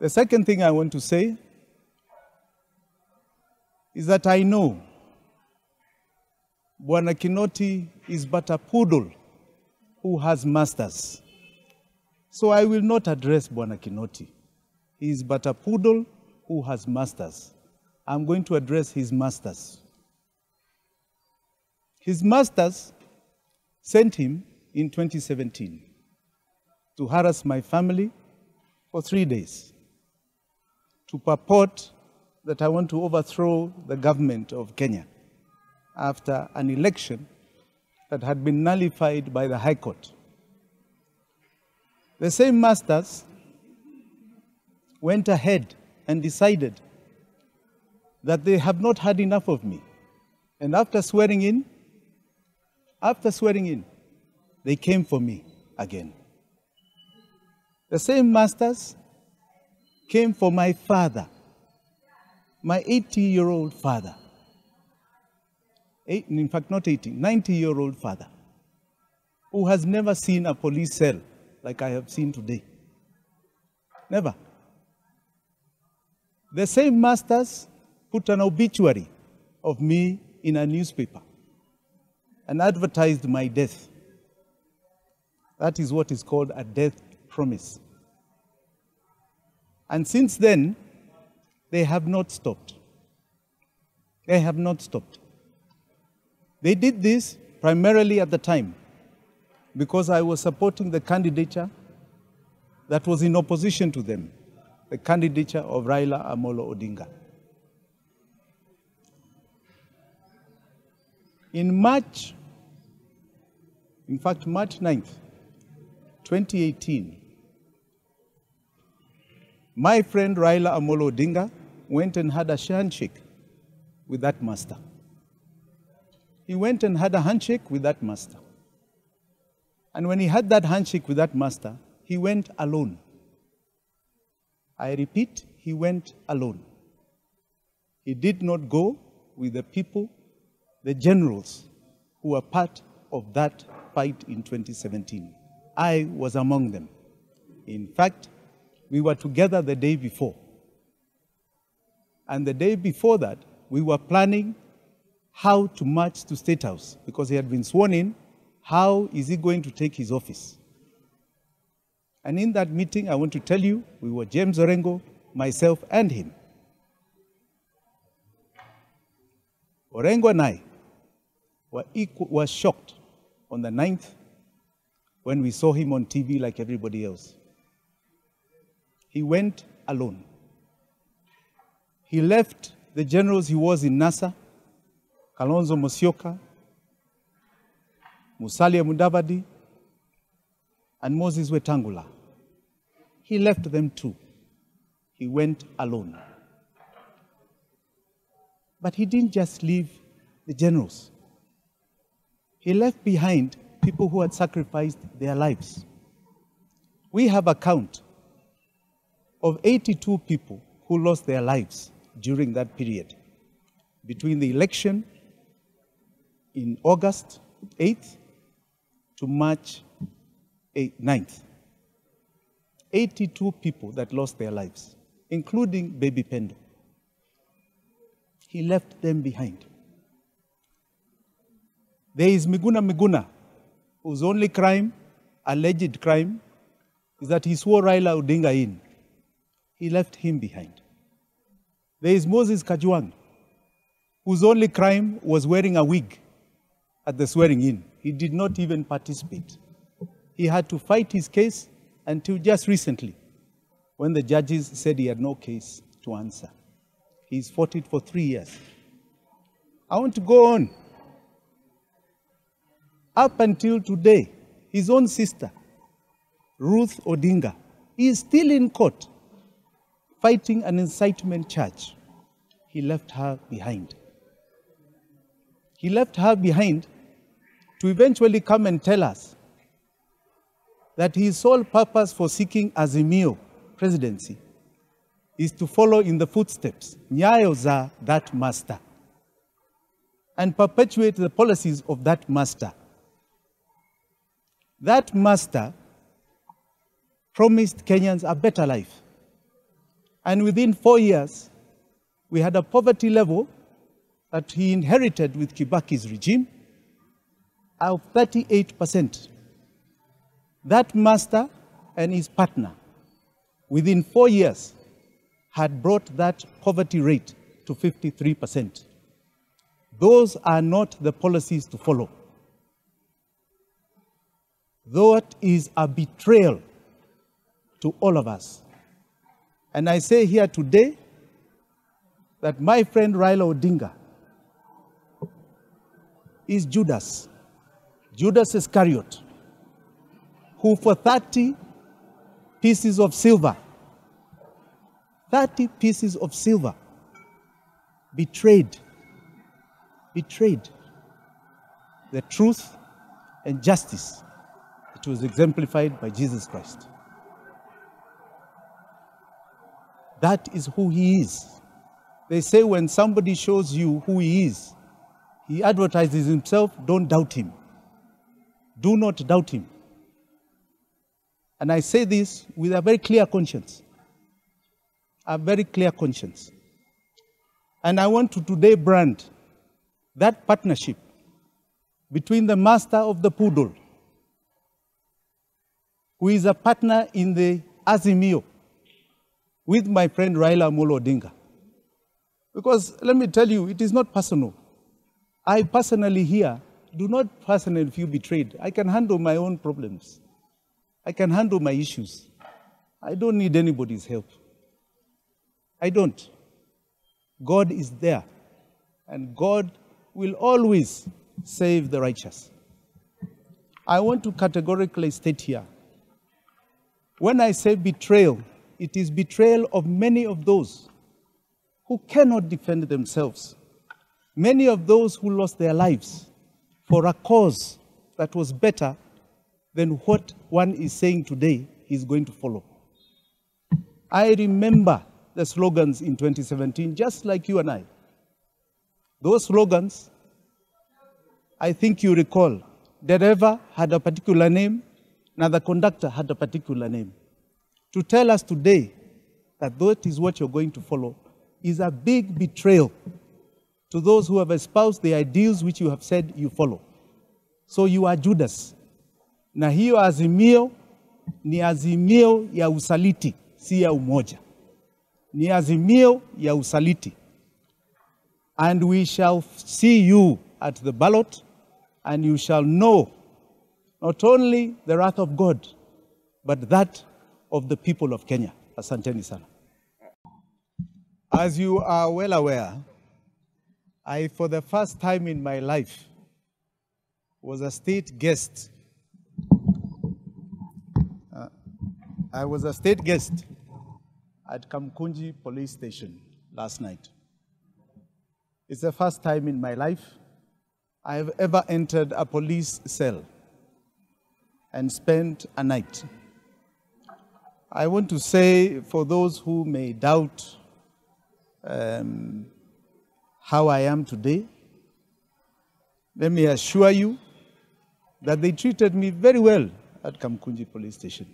The second thing I want to say is that I know Bwana Kinoti is but a poodle who has masters. So I will not address Bwana Kinoti. He is but a poodle who has masters. I'm going to address his masters. His masters sent him in 2017 to harass my family for three days, to purport that I want to overthrow the government of Kenya after an election that had been nullified by the High Court. The same masters went ahead and decided that they have not had enough of me. And after swearing in, after swearing in, they came for me again. The same masters came for my father, my 80 year old father. Eight, in fact, not 80, 90 year old father, who has never seen a police cell like I have seen today. Never. The same masters put an obituary of me in a newspaper and advertised my death. That is what is called a death promise. And since then, they have not stopped. They have not stopped. They did this primarily at the time because I was supporting the candidature that was in opposition to them, the candidature of Raila Amolo Odinga. In March, in fact, March 9th, 2018, my friend Raila Amolo Odinga went and had a handshake with that master. He went and had a handshake with that master. And when he had that handshake with that master, he went alone. I repeat, he went alone. He did not go with the people, the generals who were part of that fight in 2017. I was among them. In fact, we were together the day before. And the day before that, we were planning how to march to State House because he had been sworn in. How is he going to take his office? And in that meeting, I want to tell you, we were James Orengo, myself, and him. Orengo and I were, equal, were shocked on the 9th when we saw him on TV like everybody else. He went alone. He left the generals he was in NASA, Kalonzo Musyoka, Musalia Mudavadi, and Moses Wetangula. He left them too. He went alone. But he didn't just leave the generals. He left behind people who had sacrificed their lives. We have a count of 82 people who lost their lives during that period, between the election in August 8th to March 8th, 9th. 82 people that lost their lives, including baby Pendo. He left them behind. There is Miguna Miguna, whose only crime, alleged crime, is that he swore Raila Odinga in. He left him behind. There is Moses Kajwang, whose only crime was wearing a wig at the swearing in. He did not even participate. He had to fight his case until just recently, when the judges said he had no case to answer. He's fought it for three years. I want to go on. Up until today, his own sister, Ruth Odinga, is still in court fighting an incitement charge. He left her behind. He left her behind to eventually come and tell us that his sole purpose for seeking Azimio presidency is to follow in the footsteps, nyayo za that master, and perpetuate the policies of that master. That master promised Kenyans a better life. And within four years, we had a poverty level that he inherited with Kibaki's regime of 38%. That master and his partner, within four years, had brought that poverty rate to 53%. Those are not the policies to follow. That is a betrayal to all of us. And I say here today that my friend Raila Odinga is Judas, Judas Iscariot, who for 30 pieces of silver, 30 pieces of silver, betrayed, betrayed the truth and justice. It was exemplified by Jesus Christ. That is who he is. They say when somebody shows you who he is, he advertises himself, don't doubt him. Do not doubt him. And I say this with a very clear conscience. A very clear conscience. And I want to today brand that partnership between the master of the poodle, who is a partner in the Azimio, with my friend Raila Amolo Odinga. Because let me tell you, it is not personal. I personally here do not personally feel betrayed. I can handle my own problems. I can handle my issues. I don't need anybody's help. I don't. God is there. And God will always save the righteous. I want to categorically state here when I say betrayal, it is betrayal of many of those who cannot defend themselves, many of those who lost their lives for a cause that was better than what one is saying today is going to follow. I remember the slogans in 2017, just like you and I. Those slogans, I think you recall, the driver had a particular name, now the conductor had a particular name. To tell us today that that is what you're going to follow is a big betrayal to those who have espoused the ideals which you have said you follow. So you are Judas. Na hiyo azimio ni azimio ya usaliti, si ya umoja. Ni azimio ya usaliti. And we shall see you at the ballot, and you shall know not only the wrath of God, but that of the people of Kenya. Asanteni sana. As you are well aware, I, for the first time in my life, was a state guest. Uh, I was a state guest at Kamkunji police station last night. It's the first time in my life I have ever entered a police cell and spent a night. I want to say, for those who may doubt um, how I am today, let me assure you that they treated me very well at Kamkunji police station.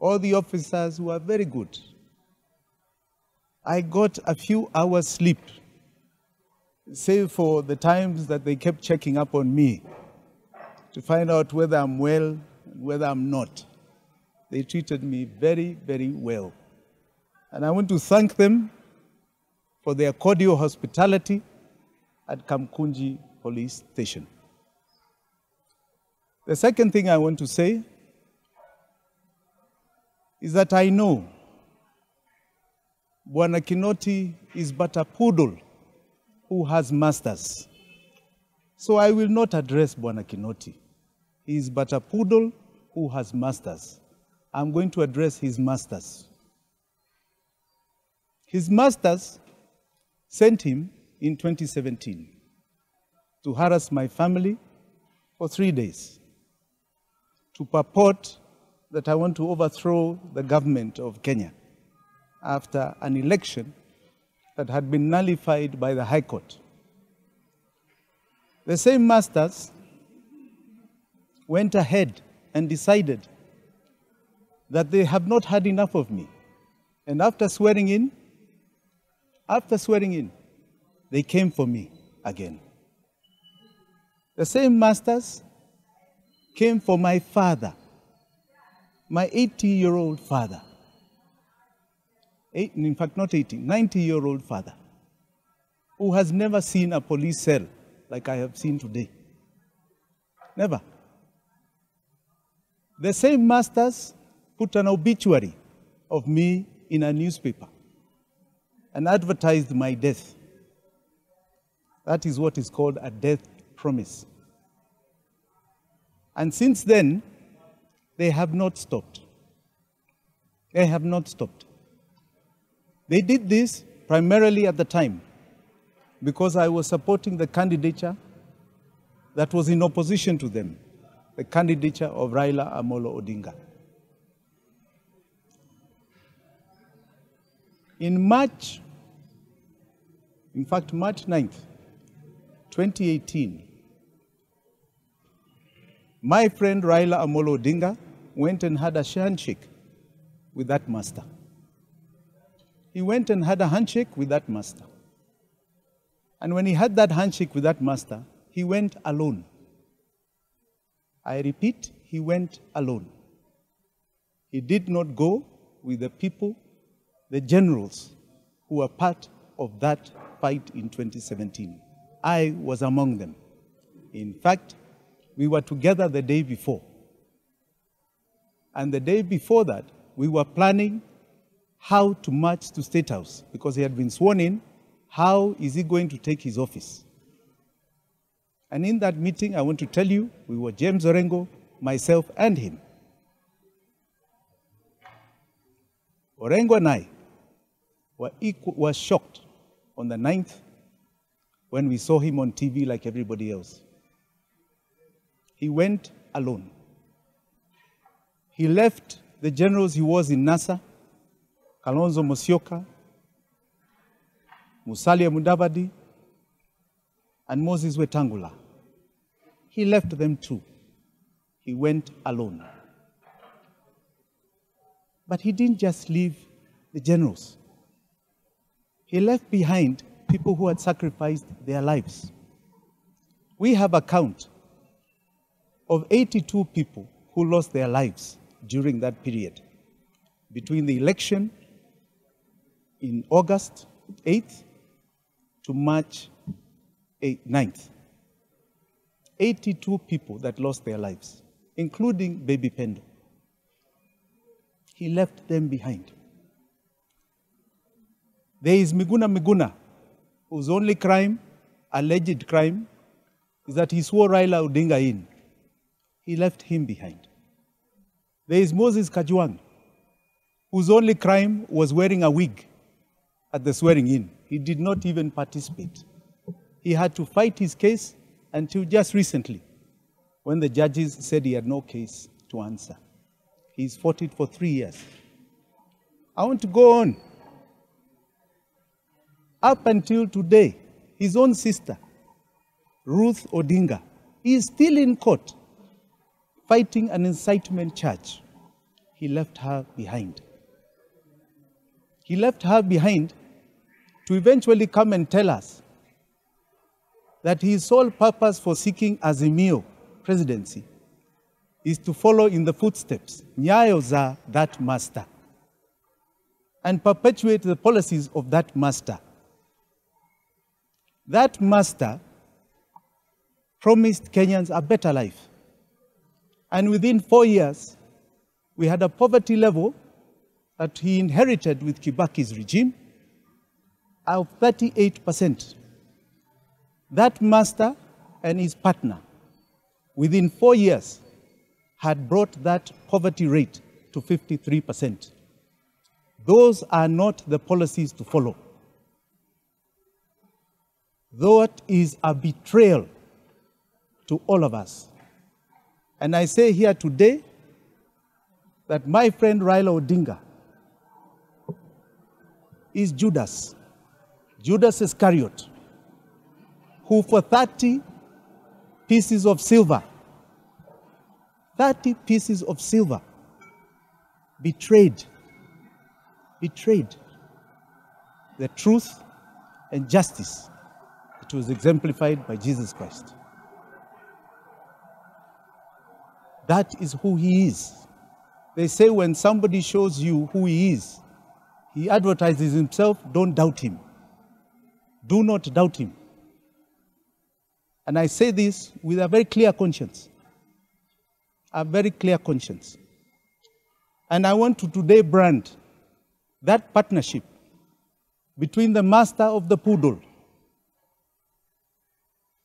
All the officers were very good. I got a few hours sleep, save for the times that they kept checking up on me to find out whether I'm well and whether I'm not. They treated me very, very well. And I want to thank them for their cordial hospitality at Kamkunji police station. The second thing I want to say is that I know Bwana Kinoti is but a poodle who has masters. So I will not address Bwana Kinoti. He is but a poodle who has masters. I'm going to address his masters. His masters sent him in 2017 to harass my family for three days, to purport that I want to overthrow the government of Kenya after an election that had been nullified by the High Court. The same masters went ahead and decided that they have not had enough of me And after swearing in, after swearing in, they came for me again. The same masters came for my father, my 80 year old father. Eight, in fact, not 80, 90 year old father, who has never seen a police cell like I have seen today. Never. The same masters put an obituary of me in a newspaper and advertised my death. That is what is called a death promise. And since then, they have not stopped. They have not stopped. They did this primarily at the time because I was supporting the candidature that was in opposition to them, the candidature of Raila Amolo Odinga. In March, in fact, March 9th, 2018, my friend Raila Amolo Odinga went and had a handshake with that master. He went and had a handshake with that master. And when he had that handshake with that master, he went alone. I repeat, he went alone. He did not go with the people, the generals who were part of that fight in 2017. I was among them. In fact, we were together the day before. And the day before that, we were planning how to march to State House because he had been sworn in. How is he going to take his office? And in that meeting, I want to tell you, we were James Orengo, myself, and him. Orengo and I were, equal, were shocked on the 9th when we saw him on TV like everybody else. He went alone. He left the generals he was in NASA, Kalonzo Musyoka, Musalia Mudavadi, and Moses Wetangula. He left them too. He went alone. But he didn't just leave the generals. He left behind people who had sacrificed their lives. We have a count of 82 people who lost their lives during that period, between the election in August 8th to March 8th, 9th. 82 people that lost their lives, including baby Pendo. He left them behind. There is Miguna Miguna, whose only crime, alleged crime, is that he swore Raila Odinga in he left him behind. There is Moses Kajwang, whose only crime was wearing a wig at the swearing in. He did not even participate. He had to fight his case until just recently, when the judges said he had no case to answer. He's fought it for three years. I want to go on. Up until today, his own sister, Ruth Odinga, is still in court fighting an incitement charge, he left her behind. He left her behind to eventually come and tell us that his sole purpose for seeking Azimio presidency is to follow in the footsteps, nyayo za that master, and perpetuate the policies of that master. That master promised Kenyans a better life. And within four years, we had a poverty level that he inherited with Kibaki's regime of 38%. That master and his partner, within four years, had brought that poverty rate to 53%. Those are not the policies to follow. That is a betrayal to all of us. And I say here today that my friend Raila Odinga is Judas, Judas Iscariot, who for 30 pieces of silver, 30 pieces of silver, betrayed betrayed the truth and justice that was exemplified by Jesus Christ. That is who he is. They say when somebody shows you who he is, he advertises himself, don't doubt him. Do not doubt him. And I say this with a very clear conscience. A very clear conscience. And I want to today brand that partnership between the master of the poodle,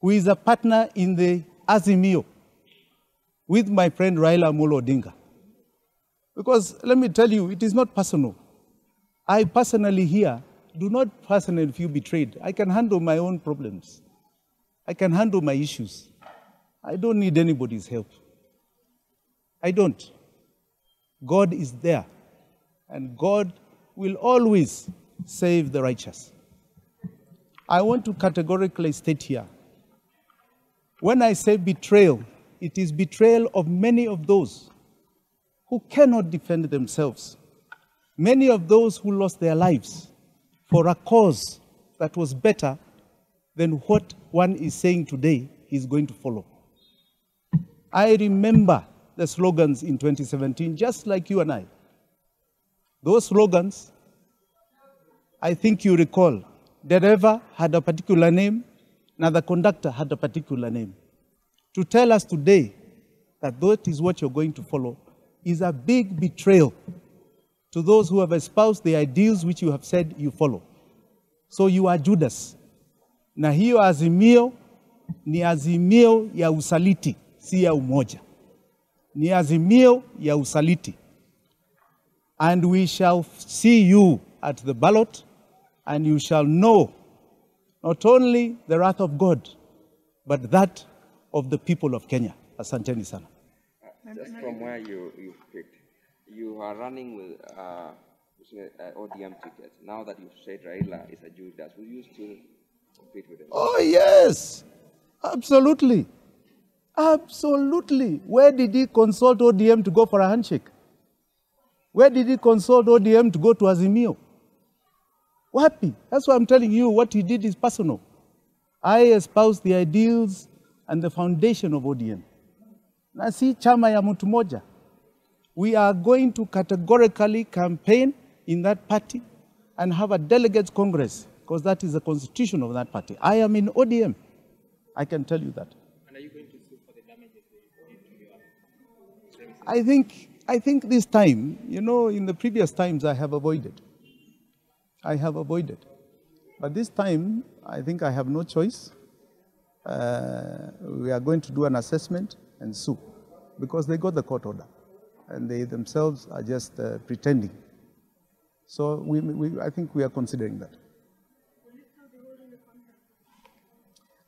who is a partner in the Azimio, with my friend Raila Amolo Odinga. Because let me tell you, it is not personal. I personally here do not personally feel betrayed. I can handle my own problems. I can handle my issues. I don't need anybody's help. I don't. God is there, and God will always save the righteous. I want to categorically state here when I say betrayal, it is betrayal of many of those who cannot defend themselves, many of those who lost their lives for a cause that was better than what one is saying today is going to follow. I remember the slogans in 2017, just like you and I. Those slogans, I think you recall, the driver had a particular name, now the conductor had a particular name. To tell us today that that is what you're going to follow is a big betrayal to those who have espoused the ideals which you have said you follow. So you are Judas. Na hiyo azimio ni azimio ya usaliti, si ya umoja. Ni azimio ya usaliti. And we shall see you at the ballot, and you shall know not only the wrath of God, but that of the people of Kenya. Asanteni sana. Just from where you, you picked, you are running with uh, uh, ODM tickets. Now that you've said Raila is a Judas, will you still compete with him? Oh, yes, absolutely. Absolutely. Where did he consult ODM to go for a handshake? Where did he consult ODM to go to Azimio? Wapi? That's why I'm telling you what he did is personal. I espouse the ideals and the foundation of ODM. Na si chama ya mtu moja. We are going to categorically campaign in that party and have a delegates congress because that is the constitution of that party. I am in ODM. I can tell you that. And are you going to sue for the damages that you did to your services? I think, I think this time, you know, in the previous times I have avoided. I have avoided. But this time, I think I have no choice. Uh, we are going to do an assessment and sue because they got the court order and they themselves are just uh, pretending. So we, we, I think we are considering that.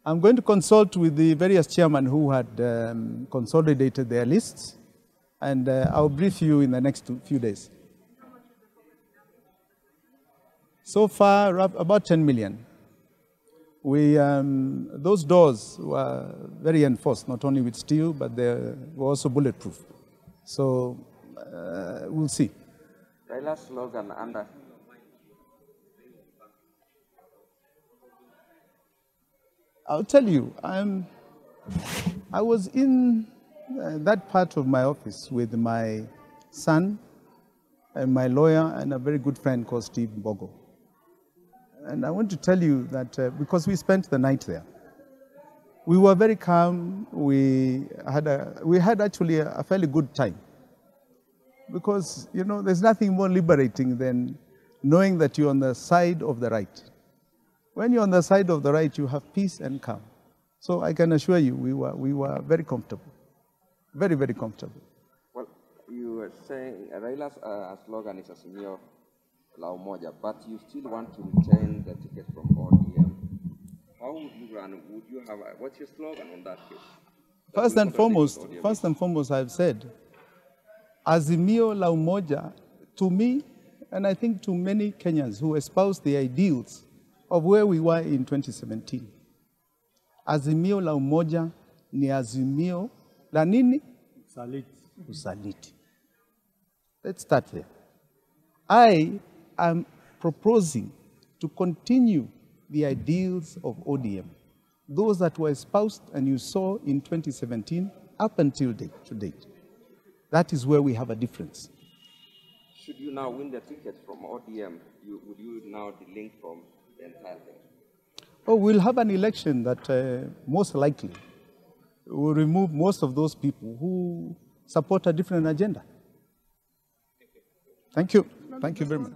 I'm going to consult with the various chairmen who had um, consolidated their lists, and uh, I'll brief you in the next few days. So far, about 10 million. We, um, those doors were very enforced, not only with steel, but they were also bulletproof. So uh, we'll see. Raila's slogan under I'll tell you, I'm, I was in uh, that part of my office with my son and my lawyer and a very good friend called Steve Bogo. And I want to tell you that uh, because we spent the night there, we were very calm. We had, a, we had actually a, a fairly good time. Because, you know, there's nothing more liberating than knowing that you're on the side of the right. When you're on the side of the right, you have peace and calm. So I can assure you, we were, we were very comfortable. Very, very comfortable. Well, you were saying Raila's uh, slogan is Azimio la Umoja, but you still want to retain the ticket from ODM. How would you run? Would you have? A, what's your slogan on that case? That First will and foremost, first and foremost, I've said, Azimio la Umoja, to me, and I think to many Kenyans who espouse the ideals of where we were in 2017, Azimio la Umoja ni azimio la nini? Usaliti. Let's start there. I I'm proposing to continue the ideals of ODM, those that were espoused and you saw in 2017 up until date, to date. That is where we have a difference. Should you now win the ticket from ODM, you, would you now delink from the entire thing? Oh, we'll have an election that uh, most likely will remove most of those people who support a different agenda. Thank you. Thank you very much.